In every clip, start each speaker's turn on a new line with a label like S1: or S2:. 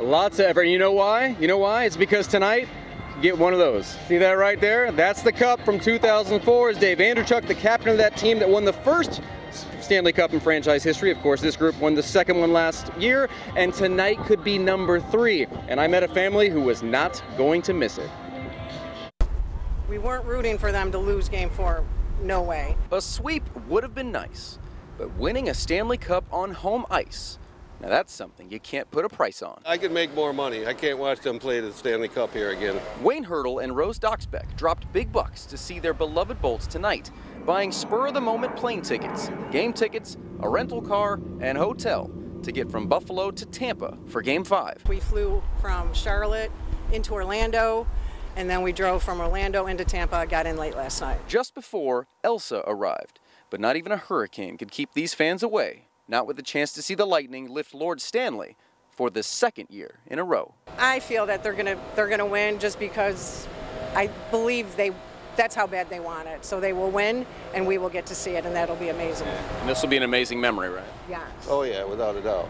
S1: Lots of effort. You know why? You know why? It's because tonight, get one of those. See that right there? That's the cup from 2004. Is Dave Andreychuk, the captain of that team that won the first Stanley Cup in franchise history. Of course, this group won the second one last year, and tonight could be number three. And I met a family who was not going to miss it.
S2: We weren't rooting for them to lose game four. No way.
S1: A sweep would have been nice, but winning a Stanley Cup on home ice, now that's something you can't put a price on.
S3: I could make more money. I can't watch them play the Stanley Cup here again.
S1: Wayne Hurtle and Rose Doxbeck dropped big bucks to see their beloved Bolts tonight, buying spur of the moment plane tickets, game tickets, a rental car, and hotel to get from Buffalo to Tampa for game five.
S2: We flew from Charlotte into Orlando, and then we drove from Orlando into Tampa, got in late last night.
S1: Just before Elsa arrived, but not even a hurricane could keep these fans away, not with a chance to see the Lightning lift Lord Stanley for the second year in a row.
S2: I feel that they're gonna they're gonna win just because I believe they that's how bad they want it. So they will win, and we will get to see it, and that'll be amazing.
S1: And this will be an amazing memory, right?
S2: Yeah.
S3: Oh yeah, without a doubt.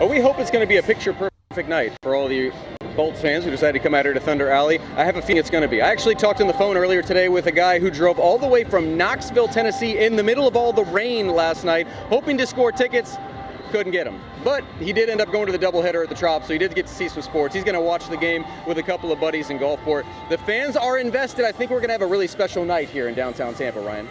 S1: Well, we hope it's going to be a picture perfect night for all the Bolts fans who decided to come out here to Thunder Alley. I have a feeling it's going to be. I actually talked on the phone earlier today with a guy who drove all the way from Knoxville, Tennessee, in the middle of all the rain last night, hoping to score tickets. Couldn't get them. But he did end up going to the doubleheader at the Trop, so he did get to see some sports. He's going to watch the game with a couple of buddies in Gulfport. The fans are invested. I think we're going to have a really special night here in downtown Tampa, Ryan.